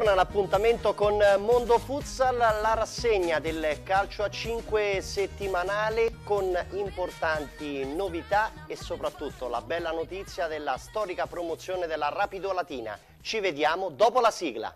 Ritorna l'appuntamento con Mondo Futsal, la rassegna del calcio a 5 settimanale con importanti novità e soprattutto la bella notizia della storica promozione della Rapido Latina. Ci vediamo dopo la sigla.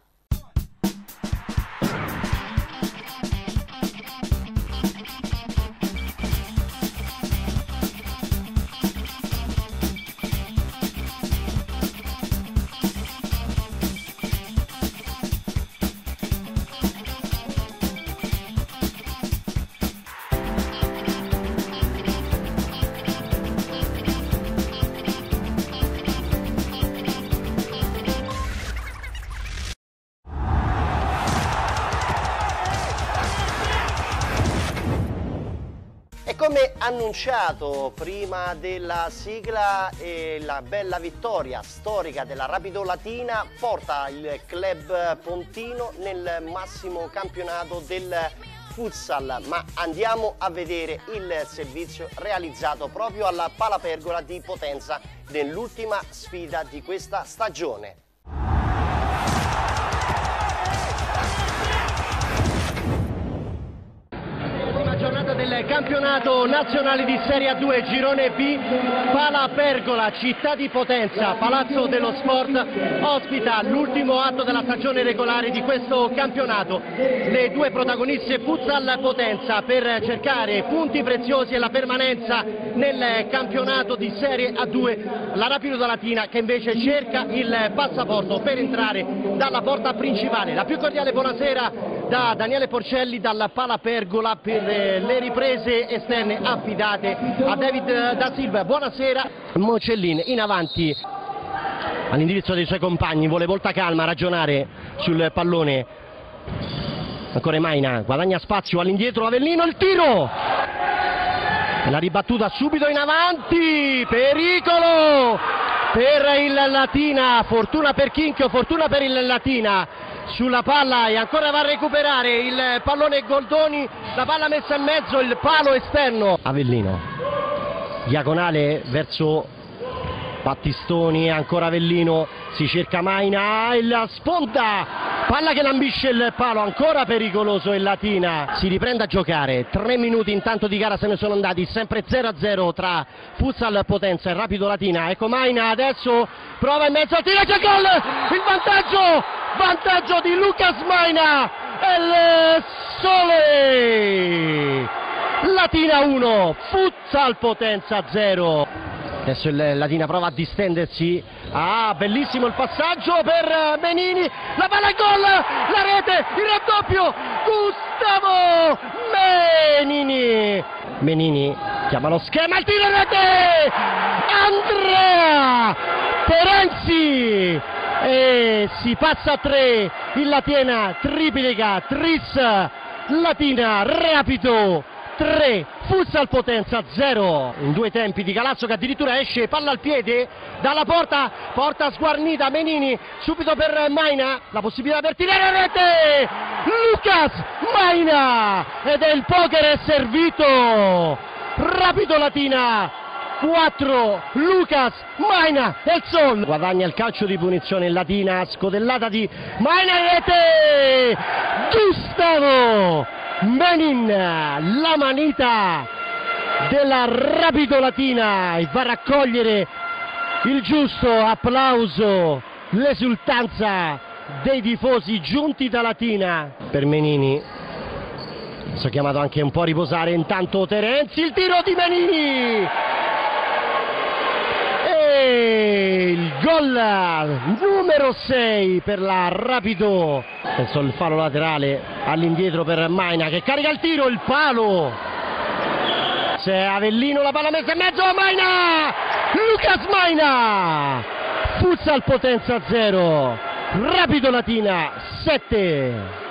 Come annunciato prima della sigla eh, la bella vittoria storica della Rapido Latina porta il club Pontino nel massimo campionato del futsal ma andiamo a vedere il servizio realizzato proprio alla Palapergola di Potenza nell'ultima sfida di questa stagione. Del campionato nazionale di Serie A2 Girone B Pala Pergola, città di Potenza, Palazzo dello Sport ospita l'ultimo atto della stagione regolare di questo campionato. Le due protagoniste Futsal Potenza per cercare punti preziosi e la permanenza nel campionato di Serie A2 la Rapido Latina che invece cerca il passaporto per entrare dalla porta principale. La più cordiale buonasera da Daniele Porcelli dalla Pala Pergola per le riprese esterne affidate a David Da Silva. Buonasera. Mocellin in avanti all'indirizzo dei suoi compagni, vuole volta calma ragionare sul pallone. Ancora Maina, guadagna spazio all'indietro Avellino, il tiro! La ribattuta subito in avanti, pericolo per il Latina, fortuna per Chinchio, fortuna per il Latina sulla palla e ancora va a recuperare il pallone Goldoni, la palla messa in mezzo, il palo esterno. Avellino, diagonale verso Battistoni, ancora Avellino, si cerca Maina, la sponda, palla che lambisce il palo, ancora pericoloso il Latina, si riprende a giocare, tre minuti intanto di gara se ne sono andati, sempre 0-0 tra Futsal Potenza e Rapido Latina, ecco Maina adesso prova in mezzo al tiro, c'è gol, il vantaggio, vantaggio di Lucas Maina, e il sole, Latina 1, Futsal Potenza 0. Adesso il Latina prova a distendersi. Ah, bellissimo il passaggio per Menini. La palla è gol! La rete, il raddoppio! Gustavo Menini! Menini chiama lo schema, il tiro in rete! Andrea Terenzi! E si passa a tre, il Latina triplica, Tris, Latina, rapido! 3, Futsal Potenza 0, in due tempi di Galazzo che addirittura esce, palla al piede, dalla porta, porta sguarnita, Menini, subito per Maina, la possibilità per tirare a rete, Lucas Maina, ed è il poker è servito, rapido Latina, 4 Lucas Maina e il Sol guadagna il calcio di punizione in latina scodellata di Maina in rete Gustavo Menin, la manita della Rapido Latina e va a raccogliere il giusto applauso, l'esultanza dei tifosi giunti da Latina per Menini. È chiamato anche un po' a riposare intanto Terenzi, il tiro di Menini! Il gol numero 6 per la Rapido. Penso il falo laterale all'indietro per Maina che carica il tiro, il palo. C'è Avellino, la palla messa in mezzo a Maina! Lucas Maina! Futsal Potenza 0, Rapido Latina 7.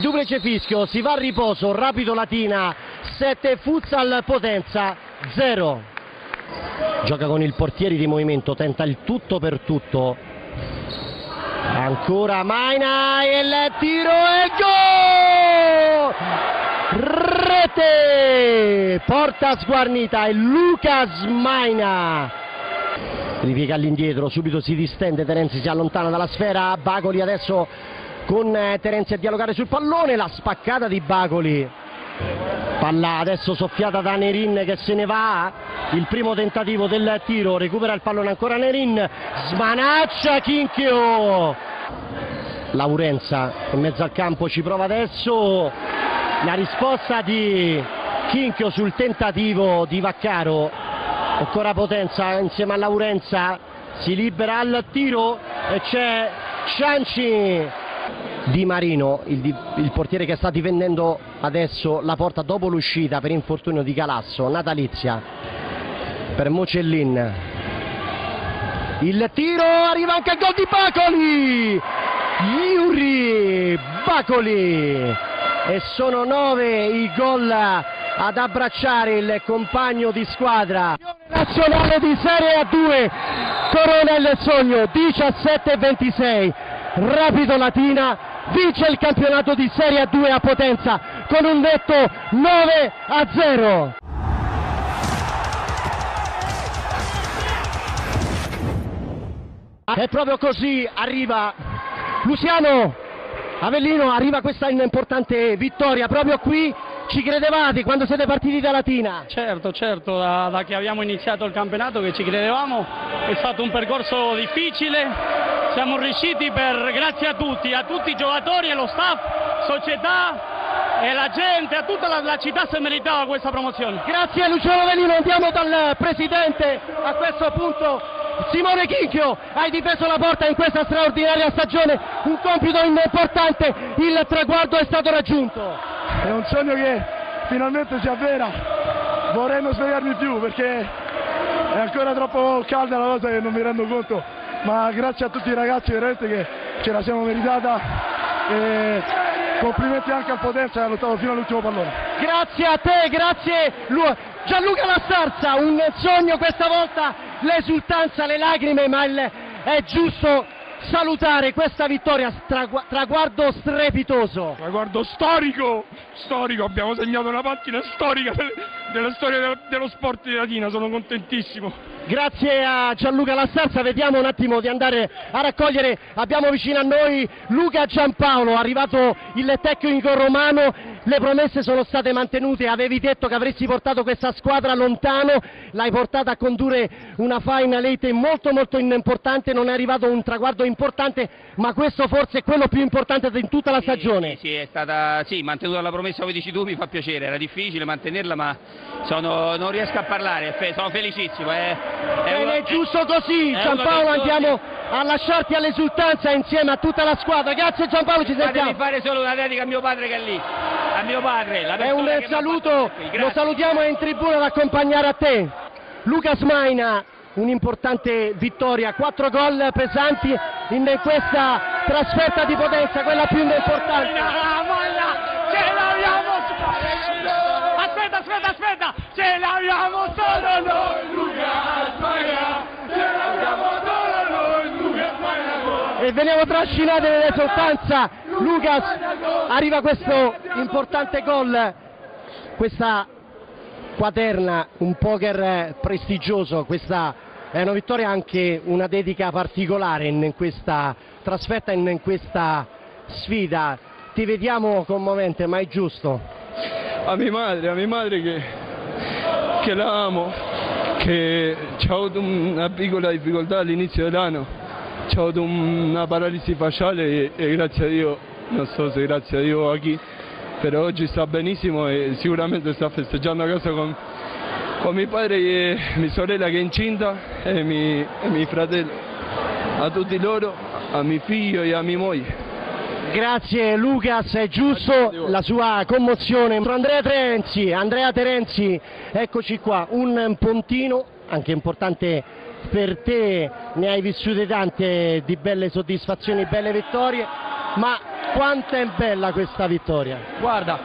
Duplice fischio, si va a riposo, Rapido Latina 7, Futsal Potenza 0 gioca con il portiere di movimento, tenta il tutto per tutto. Ancora Maina e il tiro e gol! Rete! Porta sguarnita e Lucas Maina. ripiega all'indietro, subito si distende, Terenzi si allontana dalla sfera, Bacoli adesso con eh, Terenzi a dialogare sul pallone, la spaccata di Bacoli, palla adesso soffiata da Nerin che se ne va, il primo tentativo del tiro, recupera il pallone ancora Nerin, smanaccia Chinchio, Laurenza in mezzo al campo ci prova adesso, la risposta di Chinchio sul tentativo di Vaccaro, ancora Potenza insieme a Laurenza, si libera al tiro e c'è Cianci Di Marino, il, il, portiere che sta difendendo adesso la porta dopo l'uscita per infortunio di Calasso, Natalizia per Mocellin. Il tiro arriva anche il gol di Bacoli! Yuri Bacoli! E sono nove i gol ad abbracciare il compagno di squadra. Nazionale di Serie A2, Corona il sogno, 17-26, Rapido Latina vince il campionato di Serie A2 a Potenza con un netto 9 a 0. E proprio così arriva Luciano Avellino, arriva questa importante vittoria proprio qui ci credevate quando siete partiti da Latina? Certo, certo, da, da, che abbiamo iniziato il campionato che ci credevamo, è stato un percorso difficile, siamo riusciti per, grazie a tutti, a tutti i giocatori e lo staff, società e la gente, a tutta la, la città si meritava questa promozione. Grazie a Luciano Velino, andiamo dal Presidente a questo punto. Simone Chinchio, hai difeso la porta in questa straordinaria stagione, un compito importante, il traguardo è stato raggiunto. È un sogno che finalmente si avvera. Vorrei non svegliarmi più perché è ancora troppo calda la cosa che non mi rendo conto. Ma grazie a tutti i ragazzi veramente che ce la siamo meritata. E complimenti anche al Potenza che ha lottato fino all'ultimo pallone. Grazie a te, grazie Gianluca Lastarza, un sogno questa volta, l'esultanza, le lacrime, ma il, è giusto salutare questa vittoria, traguardo strepitoso. Traguardo storico, storico, abbiamo segnato una pagina storica della storia dello sport di Latina, sono contentissimo. Grazie a Gianluca Lassarza, vediamo un attimo di andare a raccogliere, abbiamo vicino a noi Luca Giampaolo, arrivato il tecnico romano, le promesse sono state mantenute, avevi detto che avresti portato questa squadra lontano, l'hai portata a condurre una final eight molto molto importante, non è arrivato un traguardo importante, ma questo forse è quello più importante di tutta la stagione. Sì, sì, è stata sì, mantenuta la promessa come dici tu, mi fa piacere, era difficile mantenerla ma sono, non riesco a parlare, sono felicissimo. È è, Bene, è giusto così, Giampaolo andiamo a lasciarti all'esultanza insieme a tutta la squadra. Grazie Giampaolo, ci sentiamo. Fatemi fare solo una dedica a mio padre che è lì, a mio padre. è un saluto, lo salutiamo in tribuna ad accompagnare a te. Lucas Maina, un'importante vittoria, quattro gol pesanti in questa trasferta di potenza, quella più importante. Ce l'abbiamo! Aspetta, aspetta, aspetta! Ce l'abbiamo solo noi! E veniamo trascinati nell'esultanza Lucas arriva questo importante gol. Questa quaterna un poker prestigioso. Questa è una vittoria anche una dedica particolare in questa trasferta in questa sfida. Ti vediamo commovente ma è giusto. A mia madre a mia madre che, che la amo che ha avuto una piccola difficoltà all'inizio dell'anno ho avuto una paralisi facciale e, e, grazie a Dio, non so se grazie a Dio a chi, però oggi sta benissimo e sicuramente sta festeggiando a casa con, con mio padre e mia sorella che è incinta e, mi, e mio fratello. A tutti loro, a mio figlio e a mia moglie. Grazie Lucas, è giusto la sua commozione. Andrea Terenzi, Andrea Terenzi, eccoci qua, un puntino anche importante per te, ne hai vissute tante di belle soddisfazioni, belle vittorie, ma quanto è bella questa vittoria? Guarda,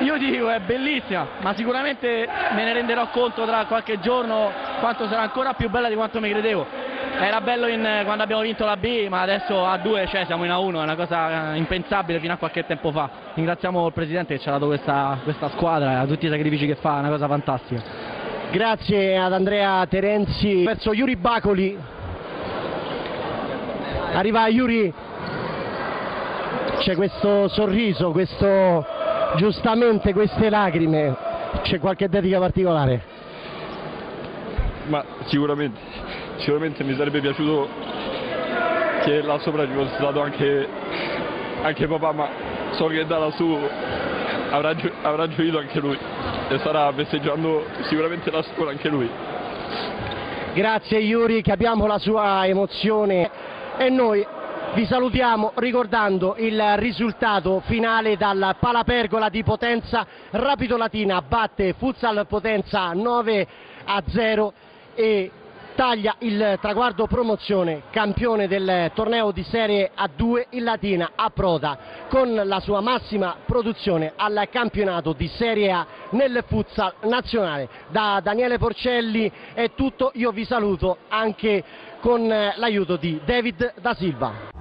io dico è bellissima, ma sicuramente me ne renderò conto tra qualche giorno quanto sarà ancora più bella di quanto mi credevo. Era bello in, quando abbiamo vinto la B, ma adesso a 2 cioè, siamo in A1, è una cosa impensabile fino a qualche tempo fa. Ringraziamo il Presidente che ci ha dato questa, questa squadra tutti i sacrifici che fa, è una cosa fantastica. Grazie ad Andrea Terenzi. Verso Yuri Bacoli. Arriva Yuri, c'è questo sorriso, questo, giustamente queste lacrime, c'è qualche dedica particolare? Ma sicuramente, sicuramente mi sarebbe piaciuto che là sopra ci fosse stato anche, anche papà, ma so che da lassù avrà, avrà gioito anche lui e starà festeggiando sicuramente la scuola anche lui. Grazie Yuri, capiamo la sua emozione e noi vi salutiamo ricordando il risultato finale dal Palapergola di Potenza, Rapido Latina batte Futsal Potenza 9 a 0 e taglia il traguardo promozione, campione del torneo di Serie A2 in Latina approda con la sua massima produzione al campionato di Serie A nel futsal nazionale. Da Daniele Porcelli è tutto, io vi saluto anche con l'aiuto di David Da Silva.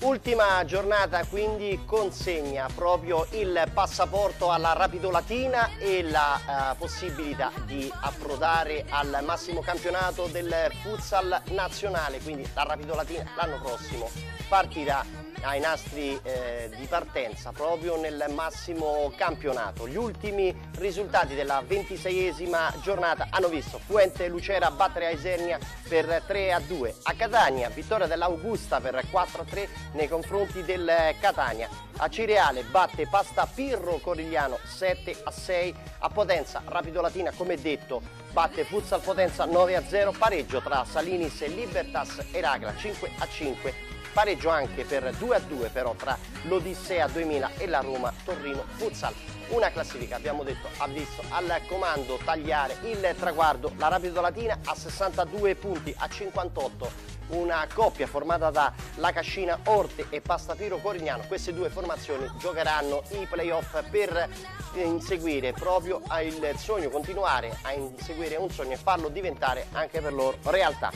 Ultima giornata quindi consegna proprio il passaporto alla Rapido Latina e la uh, possibilità di approdare al massimo campionato del futsal nazionale, quindi la Rapido Latina l'anno prossimo partirà ai nastri eh, di partenza proprio nel massimo campionato. Gli ultimi risultati della ventiseiesima giornata hanno visto Fuente Lucera battere a Isernia per 3 a 2, a Catania vittoria dell'Augusta per 4 a 3 nei confronti del Catania, a Cireale batte Pasta Pirro Corigliano 7 a 6, a Potenza Rapido Latina come detto batte Futsal Potenza 9 a 0, pareggio tra Salinis e Libertas Eragla 5 a 5 pareggio anche per 2 a 2 però tra l'Odissea 2000 e la Roma Torrino Futsal. Una classifica, abbiamo detto, ha visto al comando tagliare il traguardo la Rapido Latina a 62 punti a 58 una coppia formata da La Cascina Orte e Pastapiro Corignano. Queste due formazioni giocheranno i playoff per inseguire proprio il sogno, continuare a inseguire un sogno e farlo diventare anche per loro realtà.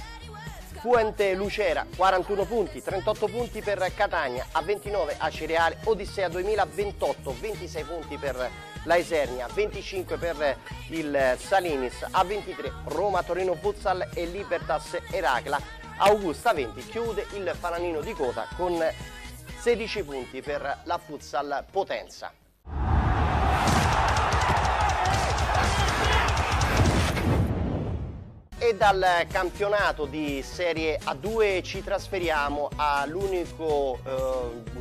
Fuente Lucera 41 punti, 38 punti per Catania, a 29 a Cireale, Odissea 2028, 26 punti per la Isernia, 25 per il Salinis, a 23 Roma Torino Futsal e Libertas Eracla, Augusta 20 chiude il Falanino di Cota con 16 punti per la Futsal Potenza. E dal campionato di Serie A2 ci trasferiamo all'unico eh,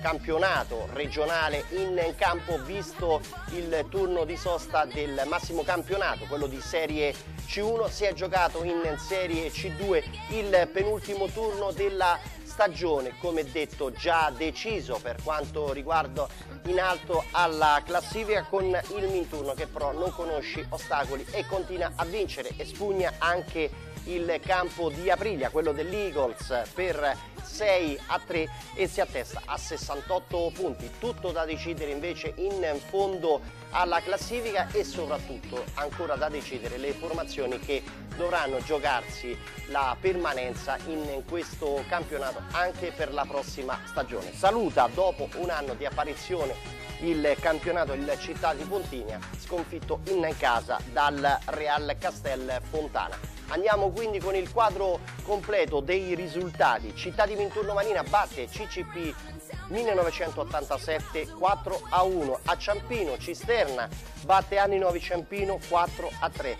campionato regionale in campo visto il turno di sosta del massimo campionato, quello di Serie C1, si è giocato in Serie C2 il penultimo turno della stagione, come detto già deciso per quanto riguarda in alto alla classifica con il Minturno che però non conosce ostacoli e continua a vincere e spugna anche il campo di Aprilia, quello dell'Eagles per 6 a 3 e si attesta a 68 punti. Tutto da decidere invece in fondo alla classifica e soprattutto ancora da decidere le formazioni che dovranno giocarsi la permanenza in questo campionato anche per la prossima stagione. Saluta dopo un anno di apparizione il campionato il Città di Pontinia sconfitto in casa dal Real Castel Fontana. Andiamo quindi con il quadro completo dei risultati. Città di Minturno Manina batte CCP 1987 4 a 1. A Ciampino Cisterna batte Anni Nuovi Ciampino 4 a 3.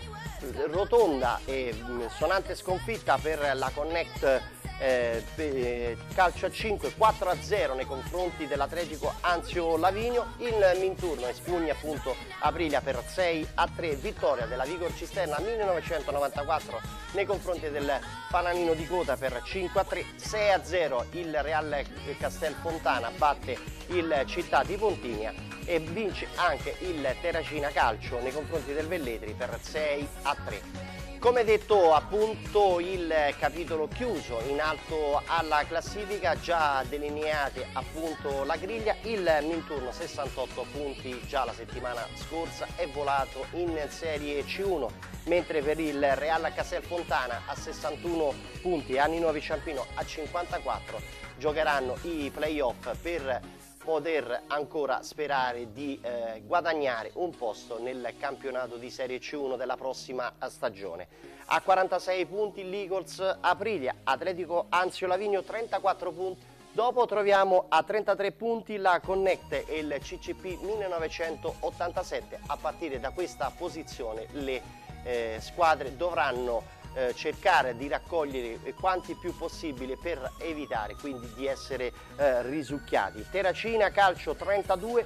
Rotonda e sonante sconfitta per la Connect eh, calcio a 5 4 a 0 nei confronti dell'Atletico Anzio Lavinio. Il Minturno espugna appunto Aprilia per 6 a 3 vittoria della Vigor Cisterna 1994 nei confronti del Pananino di Cota per 5 a 3 6 a 0 il Real Castel Fontana batte il Città di Pontinia e vince anche il Terracina Calcio nei confronti del Velletri per 6 a 3 come detto appunto il capitolo chiuso in alto alla classifica già delineate appunto la griglia il Minturno 68 punti già la settimana scorsa è volato in Serie C1 mentre per il Real Castel Fontana a 61 punti Anni Nuovi Ciampino a 54 giocheranno i playoff per poter ancora sperare di eh, guadagnare un posto nel campionato di Serie C1 della prossima stagione. A 46 punti l'Eagles Aprilia, Atletico Anzio Lavigno 34 punti, dopo troviamo a 33 punti la Connect e il CCP 1987, a partire da questa posizione le eh, squadre dovranno eh, cercare di raccogliere quanti più possibile per evitare quindi di essere eh, risucchiati. Terracina Calcio 32,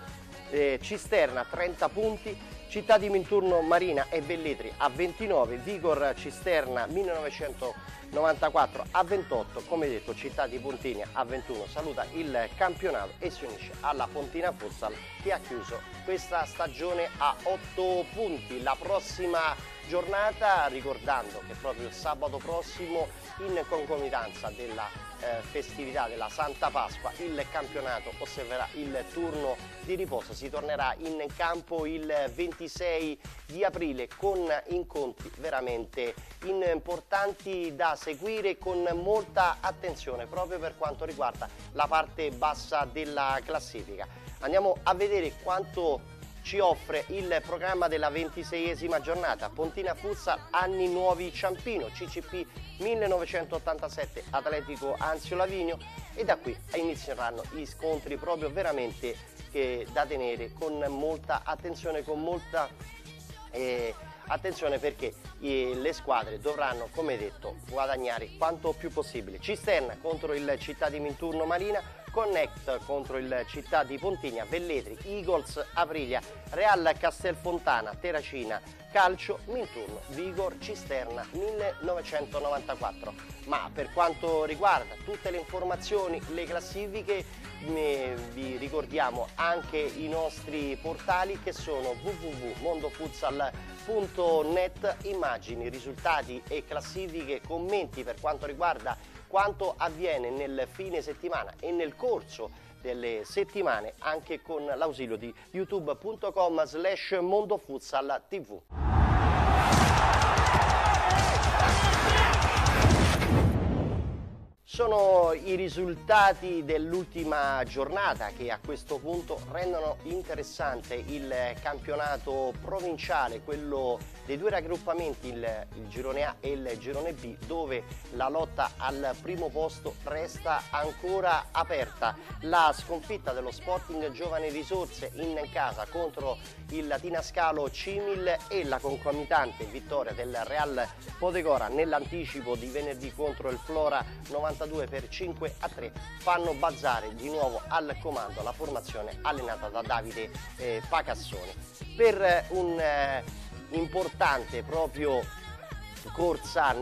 eh, Cisterna 30 punti, Città di Minturno Marina e Velletri a 29, Vigor Cisterna 1994 a 28, come detto Città di Pontina a 21 saluta il campionato e si unisce alla Pontina Futsal che ha chiuso questa stagione a 8 punti. La prossima giornata ricordando che proprio sabato prossimo in concomitanza della eh, festività della Santa Pasqua il campionato osserverà il turno di riposo, si tornerà in campo il 26 di aprile con incontri veramente importanti da seguire con molta attenzione proprio per quanto riguarda la parte bassa della classifica. Andiamo a vedere quanto ci offre il programma della ventiseiesima giornata. Pontina Futsal, anni nuovi Ciampino, CCP 1987, Atletico Anzio Lavigno e da qui inizieranno gli scontri proprio veramente eh, da tenere con molta attenzione, con molta eh, attenzione perché eh, le squadre dovranno, come detto, guadagnare quanto più possibile. Cisterna contro il Città di Minturno Marina, Connect contro il Città di Pontigna, Velletri, Eagles, Aprilia, Real Castelfontana, Terracina, Calcio, Minturno, Vigor, Cisterna 1994. Ma per quanto riguarda tutte le informazioni, le classifiche, vi ricordiamo anche i nostri portali che sono www.mondofutsal.net, immagini, risultati e classifiche, commenti per quanto riguarda quanto avviene nel fine settimana e nel corso delle settimane anche con l'ausilio di youtube.com slash mondofutsal tv. Sono i risultati dell'ultima giornata che a questo punto rendono interessante il campionato provinciale, quello dei due raggruppamenti, il, il, girone A e il girone B, dove la lotta al primo posto resta ancora aperta. La sconfitta dello Sporting Giovane Risorse in casa contro il Latina Scalo Cimil e la concomitante vittoria del Real Podegora nell'anticipo di venerdì contro il Flora 90 42 per 5 a 3 fanno bazzare di nuovo al comando la formazione allenata da Davide eh, Pacassoni. Per eh, un eh, importante proprio corsa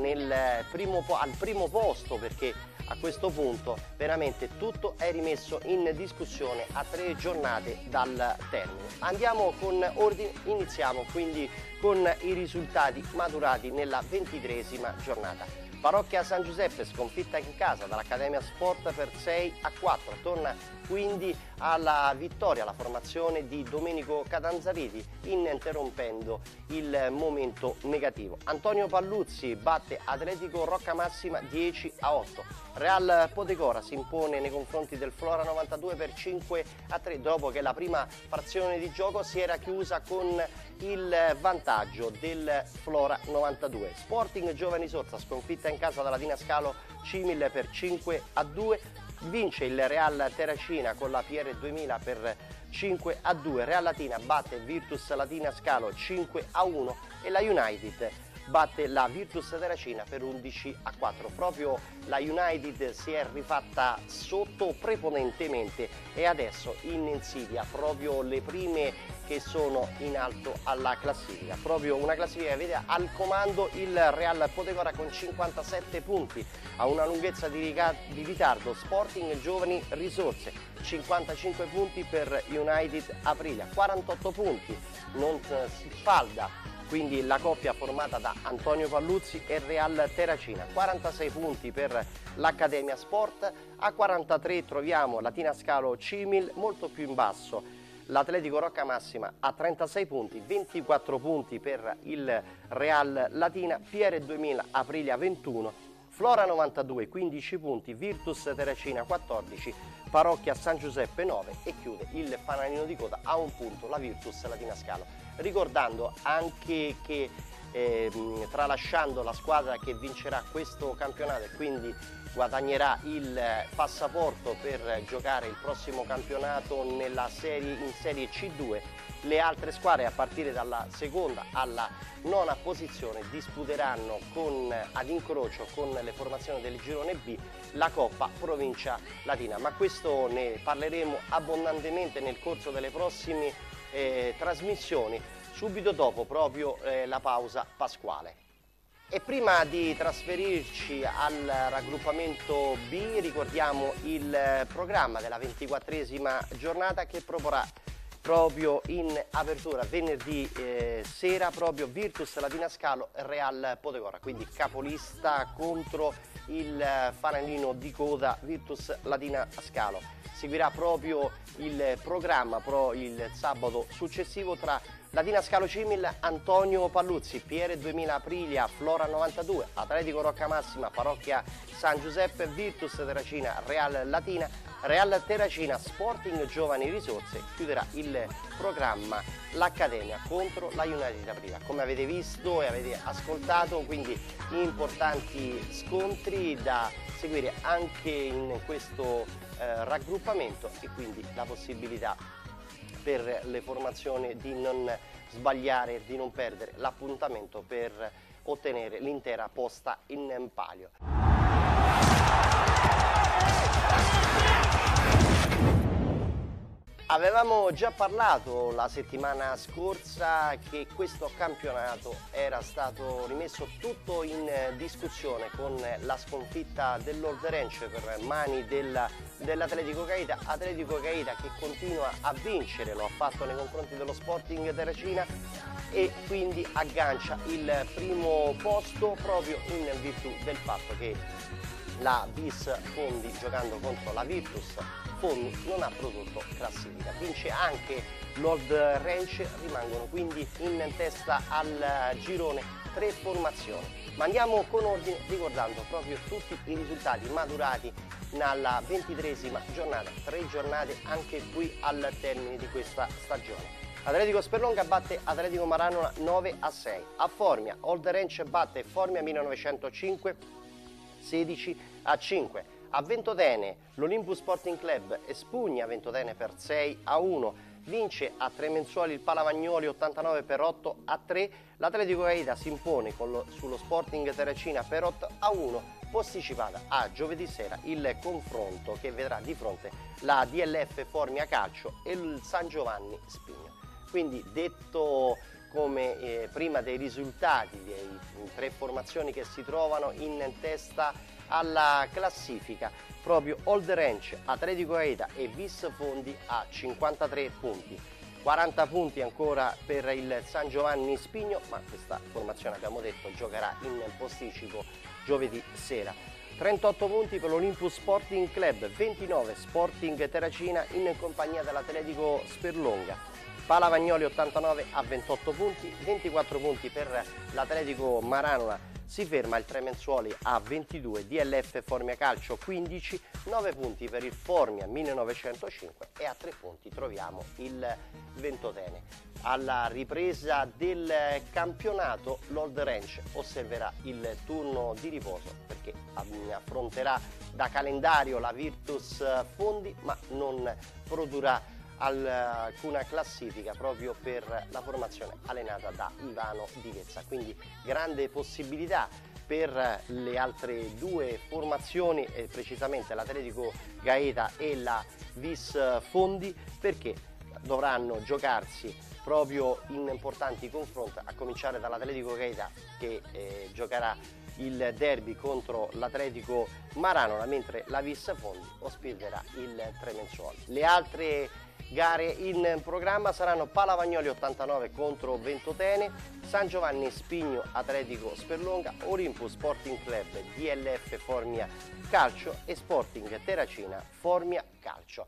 primo, al primo posto perché a questo punto veramente tutto è rimesso in discussione a tre giornate dal termine. Andiamo con ordine, iniziamo quindi con i risultati maturati nella ventitresima giornata. Parrocchia San Giuseppe sconfitta in casa dall'Accademia Sport per 6 a 4. Torna quindi alla vittoria la formazione di Domenico Catanzariti interrompendo il momento negativo. Antonio Palluzzi batte Atletico Rocca Massima 10 a 8. Real Potecora si impone nei confronti del Flora 92 per 5 a 3 dopo che la prima frazione di gioco si era chiusa con il vantaggio del Flora 92. Sporting Giovani Sorza sconfitta in casa dalla Dinascalo Cimil per 5 a 2 vince il Real Terracina con la PR 2000 per 5 a 2 Real Latina batte Virtus Latina Scalo 5 a 1 e la United batte la Virtus Terracina per 11 a 4. Proprio la United si è rifatta sotto prepotentemente e adesso in insidia. Proprio le prime che sono in alto alla classifica. Proprio una classifica che vede al comando il Real Potecora con 57 punti, a una lunghezza di, ritardo. Sporting Giovani Risorse, 55 punti per United Aprilia, 48 punti, non si falda quindi la coppia formata da Antonio Palluzzi e Real Terracina. 46 punti per l'Accademia Sport, a 43 troviamo Latina Scalo Cimil, molto più in basso l'Atletico Rocca Massima a 36 punti, 24 punti per il Real Latina, PR 2000 Aprilia 21, Flora 92 15 punti, Virtus Terracina 14, Parrocchia San Giuseppe 9 e chiude il fanalino di coda a un punto la Virtus Latina Scalo. Ricordando anche che eh, tralasciando la squadra che vincerà questo campionato e quindi guadagnerà il passaporto per giocare il prossimo campionato serie, in Serie C2. Le altre squadre a partire dalla seconda alla nona posizione disputeranno con, ad incrocio con le formazioni del girone B la Coppa Provincia Latina. Ma questo ne parleremo abbondantemente nel corso delle prossime eh, trasmissioni subito dopo proprio eh, la pausa pasquale. E prima di trasferirci al raggruppamento B ricordiamo il programma della ventiquattresima giornata che proporrà proprio in apertura venerdì eh, sera proprio Virtus Latina Scalo Real Potegora, quindi capolista contro il fanalino di coda Virtus Latina Scalo. Seguirà proprio il programma pro il sabato successivo tra Latina Scalo Cimil, Antonio Palluzzi, PR 2000 Aprilia, Flora 92, Atletico Rocca Massima, Parrocchia San Giuseppe, Virtus Terracina, Real Latina, Real Terracina, Sporting Giovani Risorse, chiuderà il programma l'Accademia contro la United Aprilia. Come avete visto e avete ascoltato, quindi importanti scontri da seguire anche in questo eh, raggruppamento e quindi la possibilità per le formazioni di non sbagliare, di non perdere l'appuntamento per ottenere l'intera posta in palio. Avevamo già parlato la settimana scorsa che questo campionato era stato rimesso tutto in discussione con la sconfitta dell'Old Ranch per mani dell'Atletico Caita, Atletico Caita che continua a vincere, lo ha fatto nei confronti dello Sporting Terracina e quindi aggancia il primo posto proprio in virtù del fatto che la Bis Fondi giocando contro la Virtus Fondi non ha prodotto classifica. Vince anche Lord Ranch, rimangono quindi in testa al girone tre formazioni. Ma andiamo con ordine ricordando proprio tutti i risultati maturati nella ventitresima giornata, tre giornate anche qui al termine di questa stagione. Atletico Sperlonga batte Atletico Maranola 9 a 6. A Formia, Old Ranch batte Formia 1905 16 a 5. A Ventotene l'Olympus Sporting Club espugna Ventotene per 6 a 1. Vince a tre mensuali il Palavagnoli 89 per 8 a 3. L'Atletico Gaeta si impone lo, sullo Sporting Terracina per 8 a 1 posticipata a giovedì sera il confronto che vedrà di fronte la DLF Formia Calcio e il San Giovanni Spigno. Quindi detto come eh, prima dei risultati dei tre formazioni che si trovano in testa alla classifica. Proprio Old Ranch, Atletico Aeta e Vis Fondi a 53 punti. 40 punti ancora per il San Giovanni Spigno ma questa formazione abbiamo detto giocherà in posticipo giovedì sera. 38 punti per l'Olympus Sporting Club 29 Sporting Terracina in compagnia dell'Atletico Sperlonga Palavagnoli 89 a 28 punti 24 punti per l'Atletico Maranola si ferma il Tremenzuoli a 22, DLF Formia Calcio 15, 9 punti per il Formia 1905 e a 3 punti troviamo il Ventotene. Alla ripresa del campionato l'Old Ranch osserverà il turno di riposo perché affronterà da calendario la Virtus Fondi ma non produrrà alcuna classifica proprio per la formazione allenata da Ivano Di Vezza. Quindi grande possibilità per le altre due formazioni, eh, precisamente l'Atletico Gaeta e la Vis Fondi, perché dovranno giocarsi proprio in importanti confronti, a cominciare dall'Atletico Gaeta che eh, giocherà il derby contro l'Atletico Maranola, mentre la Vis Fondi ospiterà il Tremenzuoli. Le altre Gare in programma saranno Palavagnoli 89 contro Ventotene, San Giovanni Spigno Atletico Sperlonga, Olympus Sporting Club DLF Formia Calcio e Sporting Terracina Formia Calcio.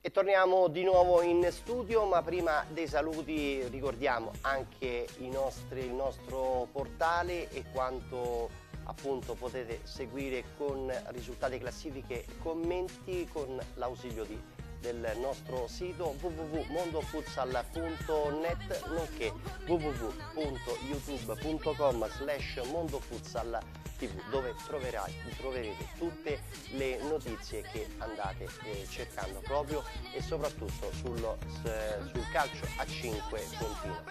E torniamo di nuovo in studio, ma prima dei saluti ricordiamo anche nostri, il nostro portale e quanto appunto potete seguire con risultati, classifiche e commenti con l'ausilio del nostro sito www.mondofutsal.net nonché www.youtube.com slash mondofutsal tv dove troverai, troverete tutte le notizie che andate eh, cercando proprio e soprattutto sullo, sul calcio a 5 continuo.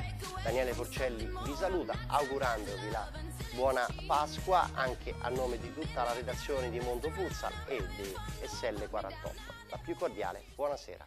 Daniele Porcelli vi saluta augurandovi la buona Pasqua anche a nome di tutta la redazione di Mondo Futsal e di SL48 più cordiale buonasera.